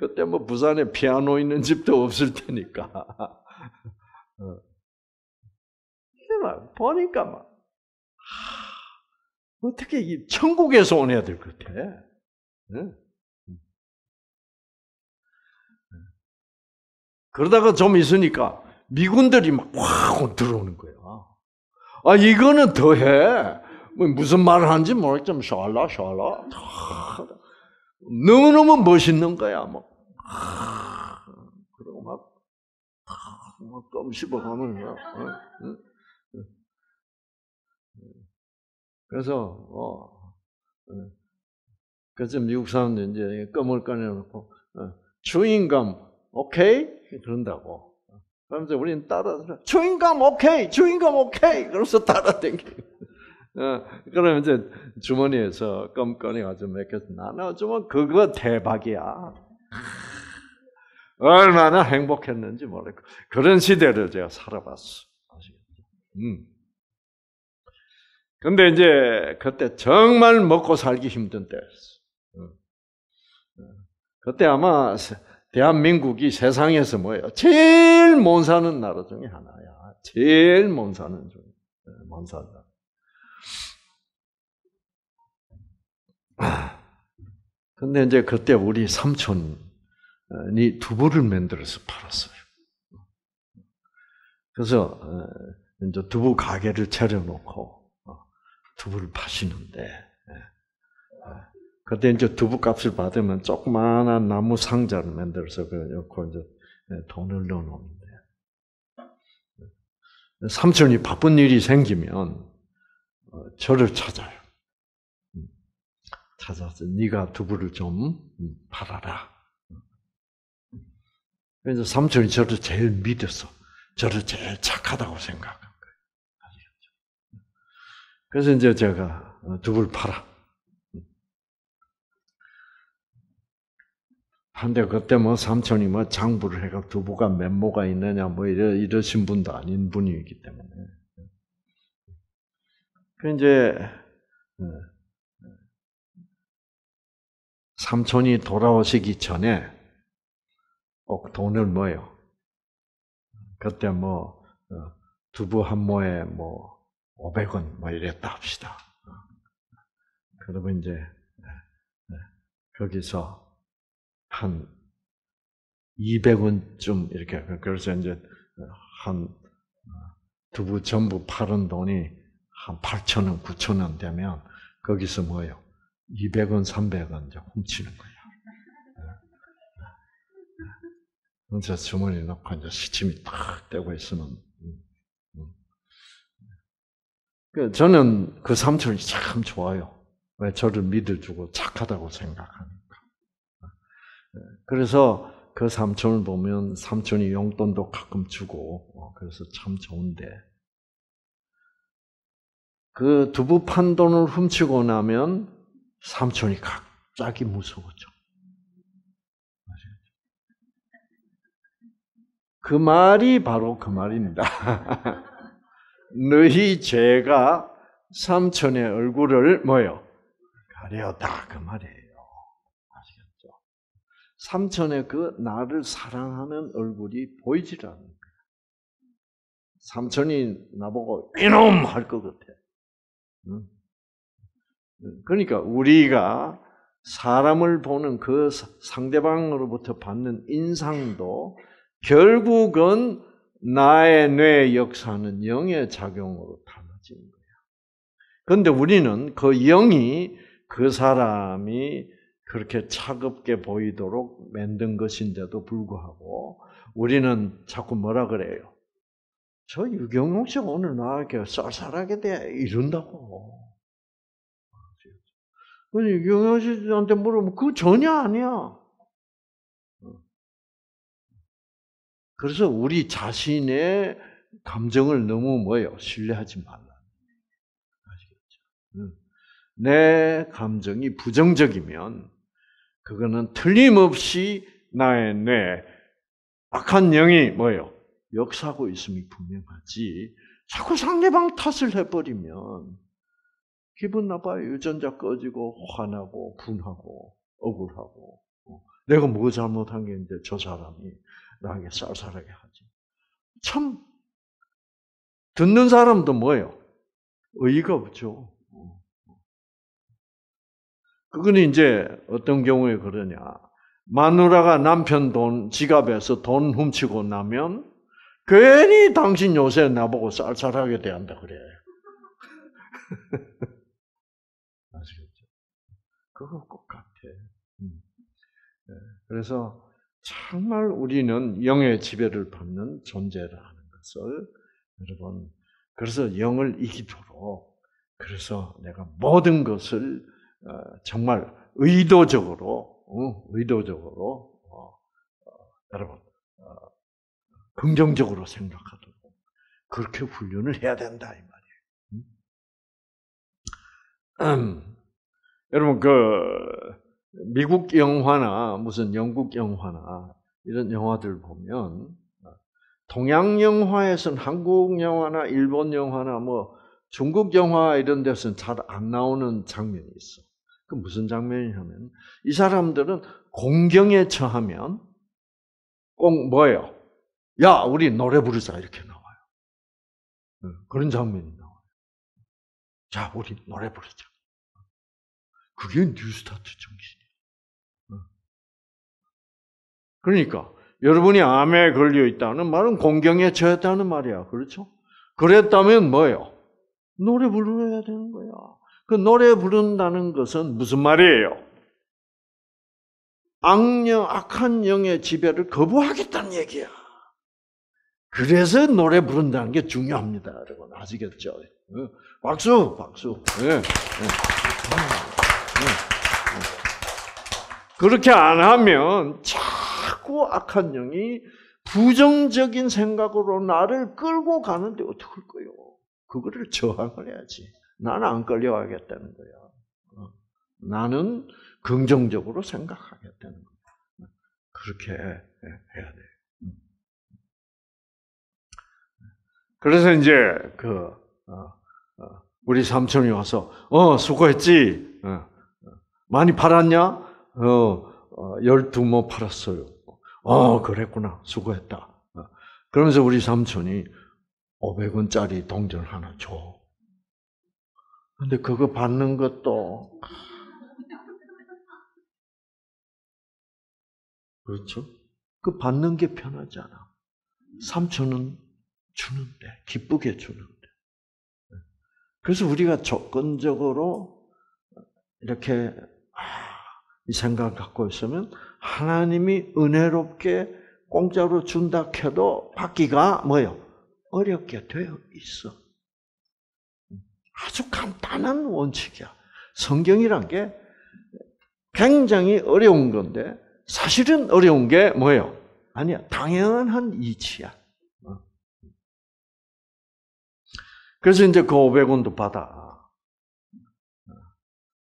그때 뭐 부산에 피아노 있는 집도 없을 테니까. 어. 막 보니까 막 어떻게 이 천국에서 온 애들 같아. 네? 그러다가 좀 있으니까 미군들이 막확 들어오는 거야. 아, 이거는 더해. 뭐 무슨 말을 하는지 모르겠지만, 샬라, 샬라. 너무너무 멋있는 거야, 뭐. 그리고 막, 막껌 씹어가면, 어, 어? 그래서, 어, 그래서 미국 사람들 이제 껌을 꺼내놓고, 어, 주인감, 오케이? 그런다고. 그러면서 우리는 따라 주인감 오케이, 주인감 오케이. 그래서 따라댕기. 어, 그러면 이제 주머니에서 껌 꺼내가지고 몇 개 나눠주면 그거 대박이야. 얼마나 행복했는지 모르고 그런 시대를 제가 살아봤어. 음. 근데 이제 그때 정말 먹고 살기 힘든 때였어. 어. 어. 그때 아마 대한민국이 세상에서 뭐예요? 제일 못 사는 나라 중에 하나야. 제일 못 사는 중, 네, 못 산다. 근데 이제 그때 우리 삼촌 이 두부를 만들어서 팔았어요. 그래서 어, 이제 두부 가게를 차려놓고 어, 두부를 파시는데 예. 그때 이제 두부 값을 받으면 조그마한 나무 상자를 만들어서 그 넣고 이제 예, 돈을 넣어놓는데 삼촌이 바쁜 일이 생기면 어, 저를 찾아요. 음, 찾아서 네가 두부를 좀 음, 팔아라. 그래서 삼촌이 저를 제일 믿었어. 저를 제일 착하다고 생각한 거예요. 그래서 이제 제가 두부를 팔아. 한데 그때 뭐 삼촌이 뭐 장부를 해가 두부가 면모가 있느냐 뭐 이러, 이러신 분도 아닌 분이기 때문에. 그 이제 어, 삼촌이 돌아오시기 전에 꼭 돈을 뭐요? 그때 뭐 어, 두부 한 모에 뭐 500원 뭐 이랬다 합시다. 그러면 이제 네, 네, 거기서 한 200원쯤 이렇게 그래서 이제 한 두부 전부 팔은 돈이 한 8천 원, 9천 원 되면 거기서 뭐요? 200원, 300원 이제 훔치는. 그 래서 주머니 넣고 이제 시침이 탁 떼고 있으면 그 저는 그 삼촌이 참 좋아요. 왜 저를 믿어주고 착하다고 생각하니까. 그래서 그 삼촌을 보면 삼촌이 용돈도 가끔 주고 어, 그래서 참 좋은데 그 두부 판 돈을 훔치고 나면 삼촌이 갑자기 무서워져. 그 말이 바로 그 말입니다. 너희 죄가 삼촌의 얼굴을 뭐요? 가려다 그 말이에요. 아시겠죠? 삼촌의 그 나를 사랑하는 얼굴이 보이질 않는 거야. 삼촌이 나보고 이놈 할 것 같아. 그러니까 우리가 사람을 보는 그 상대방으로부터 받는 인상도 결국은 나의 뇌 역사는 영의 작용으로 달라지는 거야. 그런데 우리는 그 영이 그 사람이 그렇게 차갑게 보이도록 만든 것인데도 불구하고 우리는 자꾸 뭐라 그래요? 저 유경용 씨가 오늘 나에게 쌀쌀하게 돼 이런다고. 유경용 씨한테 물으면 그 전혀 아니야. 그래서 우리 자신의 감정을 너무 뭐요? 신뢰하지 말라. 아시겠죠? 내 감정이 부정적이면 그거는 틀림없이 나의 뇌 악한 영이 뭐요? 역사하고 있음이 분명하지. 자꾸 상대방 탓을 해버리면 기분 나빠요. 유전자 꺼지고 화나고 분하고 억울하고 내가 뭐 잘못한 게 있는데 저 사람이 나에게 쌀쌀하게 하지. 참 듣는 사람도 뭐예요? 의의가 없죠. 그거는 이제 어떤 경우에 그러냐. 마누라가 남편 돈, 지갑에서 돈 훔치고 나면 괜히 당신 요새 나보고 쌀쌀하게 대한다 그래. 아시겠죠? 그거 똑같아. 음. 네. 그래서 정말 우리는 영의 지배를 받는 존재라는 것을 여러분 그래서 영을 이기도록 그래서 내가 모든 것을 어, 정말 의도적으로 어, 의도적으로 어, 여러분 긍정적으로 생각하도록 그렇게 훈련을 해야 된다 이 말이에요. 음, 여러분 그 미국 영화나 무슨 영국 영화나 이런 영화들 보면 동양 영화에서는 한국 영화나 일본 영화나 뭐 중국 영화 이런 데서는 잘 안 나오는 장면이 있어. 그 무슨 장면이냐면 이 사람들은 공경에 처하면 꼭 뭐예요? 야, 우리 노래 부르자 이렇게 나와요. 그런 장면이 나와요. 자, 우리 노래 부르자. 그게 뉴스타트 정신 그러니까 여러분이 암에 걸려 있다는 말은 공경에 처했다는 말이야. 그렇죠? 그랬다면 뭐예요? 노래 부르야 되는 거야. 그 노래 부른다는 것은 무슨 말이에요? 악령, 악한 영의 지배를 거부하겠다는 얘기야. 그래서 노래 부른다는 게 중요합니다. 여러분, 아시겠죠? 박수, 박수. 네, 네. 그렇게 안 하면 자꾸 악한 영이 부정적인 생각으로 나를 끌고 가는데 어떡할 거요? 그거를 저항을 해야지. 나는 안 끌려가겠다는 거야. 어. 나는 긍정적으로 생각하겠다는 거야. 그렇게 해야 돼. 그래서 이제 그 어, 어, 우리 삼촌이 와서 어 수고했지. 어, 많이 팔았냐? 어, 열두 모 팔았어요. 어 그랬구나 수고했다. 그러면서 우리 삼촌이 500원짜리 동전 하나 줘. 근데 그거 받는 것도 그렇죠? 그 받는 게 편하잖아. 삼촌은 주는데 기쁘게 주는데. 그래서 우리가 조건적으로 이렇게 아, 이 생각을 갖고 있으면 하나님이 은혜롭게 공짜로 준다 해도 받기가 뭐요? 어렵게 되어 있어. 아주 간단한 원칙이야. 성경이란 게 굉장히 어려운 건데 사실은 어려운 게 뭐예요? 아니야. 당연한 이치야. 어. 그래서 이제 그 500원도 받아.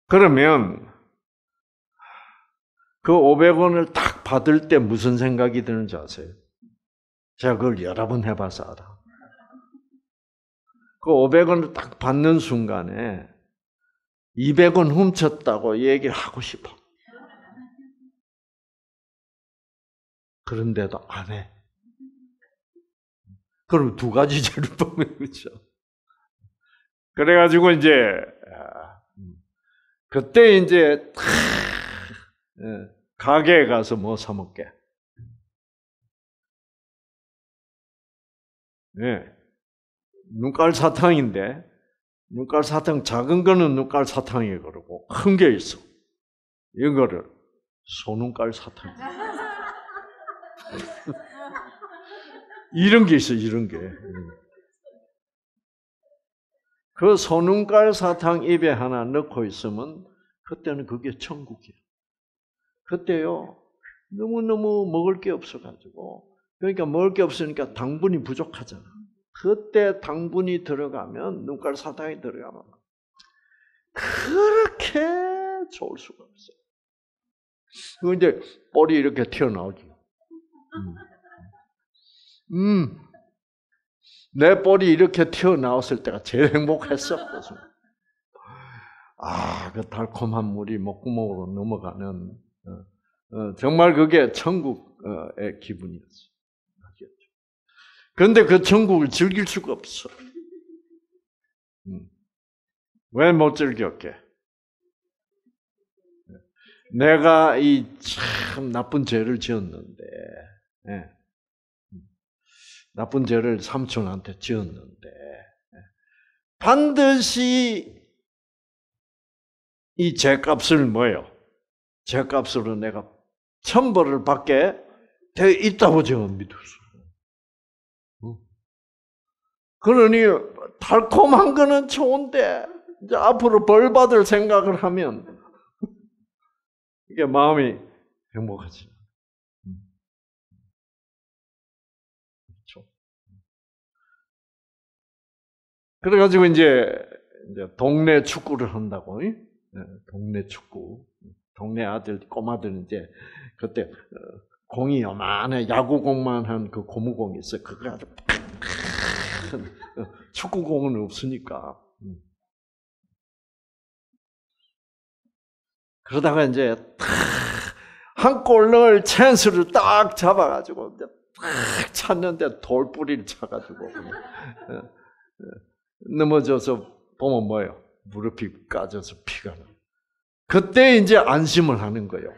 그러면 그 500원을 딱 받을 때 무슨 생각이 드는지 아세요? 제가 그걸 여러 번 해봐서 알아. 그 500원을 딱 받는 순간에 200원 훔쳤다고 얘기를 하고 싶어. 그런데도 안 해. 그럼 두 가지 죄를 보면 그죠. 그래가지고 이제 아, 음. 그때 이제 예, 가게에 가서 뭐 사 먹게. 네. 눈깔 사탕인데 눈깔 사탕 작은 거는 눈깔 사탕이 그러고 큰 게 있어. 이거를 소눈깔 사탕. 이런 게 있어, 이런 게. 그 소눈깔 사탕 입에 하나 넣고 있으면 그때는 그게 천국이야. 그때요, 너무너무 먹을 게 없어가지고, 그러니까 먹을 게 없으니까 당분이 부족하잖아. 그때 당분이 들어가면, 눈깔 사탕이 들어가면, 그렇게 좋을 수가 없어. 그 이제 볼이 이렇게 튀어나오지. 음. 음. 내 볼이 이렇게 튀어나왔을 때가 제일 행복했어. 아, 그 달콤한 물이 목구멍으로 넘어가는, 어, 어, 정말 그게 천국의 기분이었어. 그런데 그 천국을 즐길 수가 없어. 음. 왜못 즐겼게? 내가 이 참 나쁜 죄를 지었는데, 예. 나쁜 죄를 삼촌한테 지었는데, 예. 반드시 이 죄값을 뭐예요? 죄값으로 내가 천벌을 받게 돼 있다고 제가 믿었어. 그러니 달콤한 거는 좋은데 이제 앞으로 벌 받을 생각을 하면 이게 마음이 행복하지. 그렇죠. 그래가지고 이제, 이제 동네 축구를 한다고, 네, 동네 축구. 동네 아들, 꼬마들 이제, 그때, 어, 공이 요만해, 야구공만 한 그 고무공이 있어. 그거 아주 큰, 어, 축구공은 없으니까. 음. 그러다가 이제 한골 넣을 찬스를 딱 잡아가지고 딱 찾는데 돌뿌리를 차가지고 어, 어, 넘어져서 보면 뭐예요? 무릎이 까져서 피가 나. 그때 이제 안심을 하는 거예요.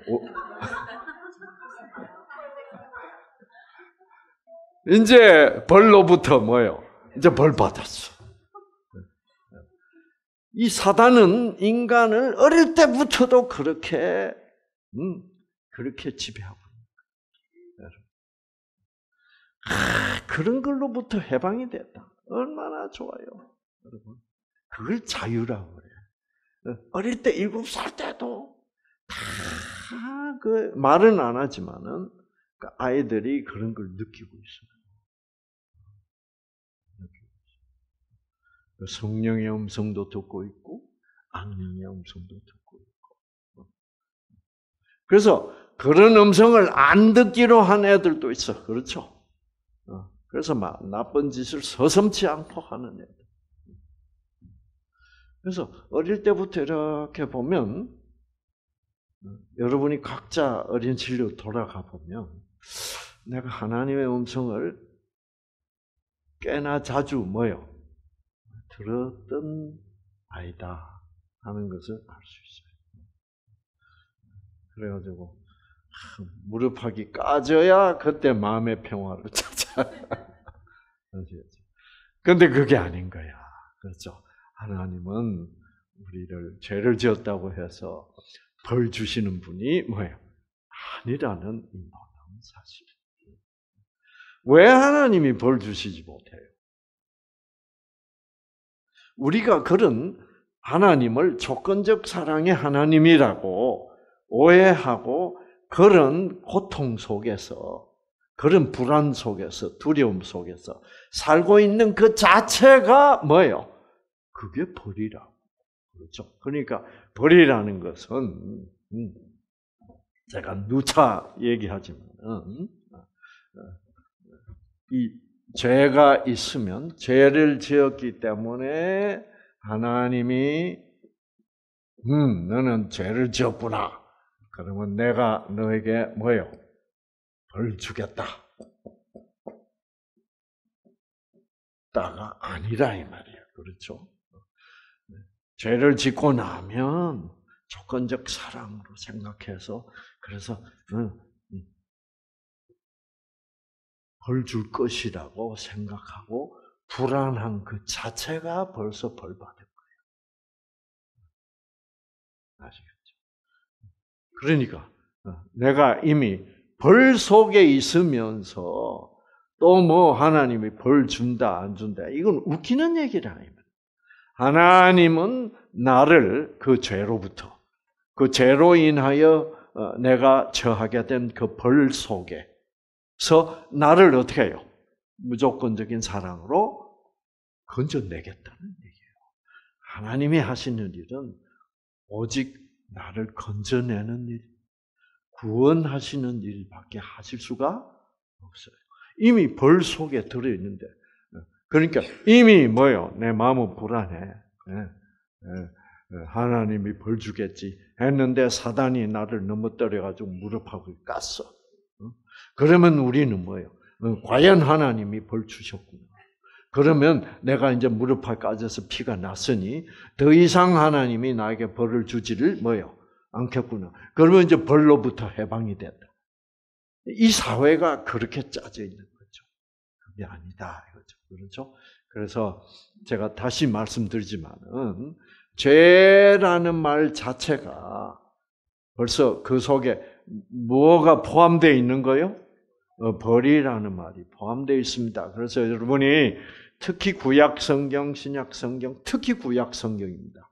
이제 벌로부터 뭐예요? 이제 벌 받았어. 이 사단은 인간을 어릴 때부터도 그렇게 음, 그렇게 지배하고. 아, 그런 걸로부터 해방이 됐다. 얼마나 좋아요, 여러분. 그걸 자유라고 그래요. 어릴 때 일곱 살 때도 다 그 말은 안 하지만은 그 아이들이 그런 걸 느끼고 있어요. 그 성령의 음성도 듣고 있고 악령의 음성도 듣고 있고. 그래서 그런 음성을 안 듣기로 한 애들도 있어. 그렇죠? 어, 그래서 막 나쁜 짓을 서슴지 않고 하는 애들. 그래서 어릴 때부터 이렇게 보면 여러분이 각자 어린 진료 돌아가 보면 내가 하나님의 음성을 꽤나 자주 뭐요 들었던 아이다 하는 것을 알 수 있어요. 그래가지고 무릎하기 까져야 그때 마음의 평화를 찾아. 그런데 그게 아닌 거야. 그렇죠. 하나님은 우리를 죄를 지었다고 해서 벌 주시는 분이 뭐예요? 아니라는 이 놀라운 사실. 왜 하나님이 벌 주시지 못해요? 우리가 그런 하나님을 조건적 사랑의 하나님이라고 오해하고 그런 고통 속에서 그런 불안 속에서 두려움 속에서 살고 있는 그 자체가 뭐예요? 그게 벌이라. 그렇죠. 그러니까 벌이라는 것은 음, 제가 누차 얘기하지만 이 죄가 있으면 죄를 지었기 때문에 하나님이 음 너는 죄를 지었구나. 그러면 내가 너에게 뭐요? 벌 주겠다. 따가 아니라 이 말이에요. 그렇죠? 죄를 짓고 나면 조건적 사랑으로 생각해서 그래서 벌 줄 것이라고 생각하고 불안한 그 자체가 벌써 벌 받은 거예요. 아시겠죠? 그러니까 어, 내가 이미 벌 속에 있으면서 또 뭐 하나님이 벌 준다 안 준다 이건 웃기는 얘기라 하나님은 나를 그 죄로부터 그 죄로 인하여 어, 내가 처하게 된 그 벌 속에서 나를 어떻게 해요? 무조건적인 사랑으로 건져내겠다는 얘기예요. 하나님이 하시는 일은 오직 나를 건져내는 일, 구원하시는 일밖에 하실 수가 없어요. 이미 벌 속에 들어있는데 그러니까 이미 뭐요? 내 마음은 불안해. 예, 하나님이 벌 주겠지 했는데 사단이 나를 넘어뜨려가지고 무릎하고 깠어. 어? 그러면 우리는 뭐예요? 어, 과연 하나님이 벌 주셨구나. 그러면 내가 이제 무릎에 까져서 피가 났으니 더 이상 하나님이 나에게 벌을 주지를 뭐요? 않겠구나. 그러면 이제 벌로부터 해방이 된다. 이 사회가 그렇게 짜져 있는 거죠. 그게 아니다. 이거죠. 그렇죠? 그래서 제가 다시 말씀드리지만은 죄라는 말 자체가 벌써 그 속에 뭐가 포함되어 있는 거요? 어, 벌이라는 말이 포함되어 있습니다. 그래서 여러분이 특히 구약 성경, 신약 성경, 특히 구약 성경입니다.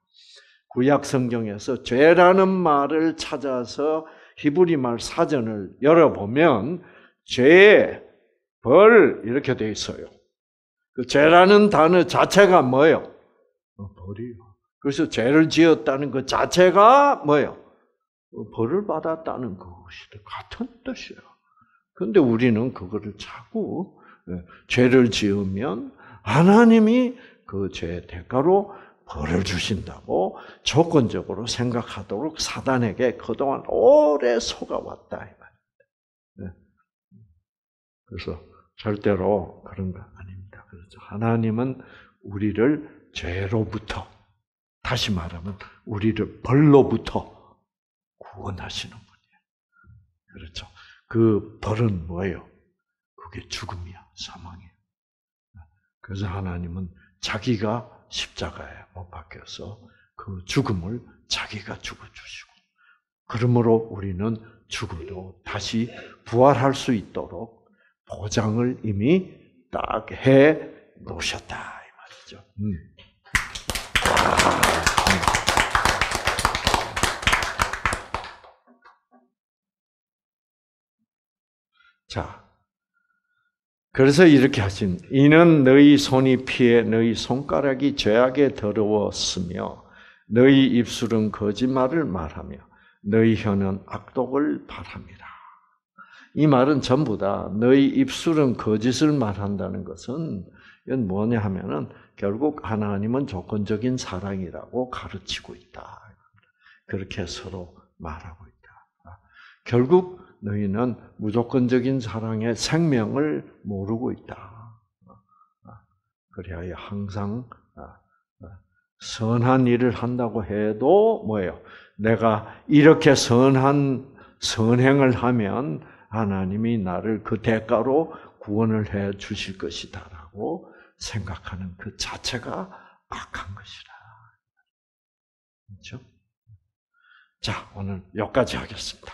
구약 성경에서 죄라는 말을 찾아서 히브리 말 사전을 열어보면 죄, 벌 이렇게 되어 있어요. 그 죄라는 단어 자체가 뭐예요? 어, 벌이요. 그래서 죄를 지었다는 그 자체가 뭐예요? 어, 벌을 받았다는 것이 같은 뜻이에요. 그런데 우리는 그거를 자꾸 예, 죄를 지으면 하나님이 그 죄의 대가로 벌을 주신다고 조건적으로 생각하도록 사단에게 그동안 오래 속아왔다. 네. 그래서 절대로 그런 거 아닙니다. 그렇죠. 하나님은 우리를 죄로부터 다시 말하면 우리를 벌로부터 구원하시는 분이에요. 그렇죠. 그 벌은 뭐예요? 그게 죽음이야, 사망이야. 그래서 하나님은 자기가 십자가에 못 박혀서 그 죽음을 자기가 죽어 주시고, 그러므로 우리는 죽어도 다시 부활할 수 있도록 보장을 이미 딱 해 놓으셨다 이 말이죠. 음. 자, 그래서 이렇게 하신 이는 너희 손이 피해 너희 손가락이 죄악에 더러웠으며 너희 입술은 거짓말을 말하며 너희 혀는 악독을 바랍니다. 이 말은 전부 다 너희 입술은 거짓을 말한다는 것은 이건 뭐냐 하면은 결국 하나님은 조건적인 사랑이라고 가르치고 있다. 그렇게 서로 말하고 있다. 결국 너희는 무조건적인 사랑의 생명을 모르고 있다. 그래야 항상 선한 일을 한다고 해도 뭐예요? 내가 이렇게 선한 선행을 하면 하나님이 나를 그 대가로 구원을 해 주실 것이다라고 생각하는 그 자체가 악한 것이다. 그렇죠? 자, 오늘 여기까지 하겠습니다.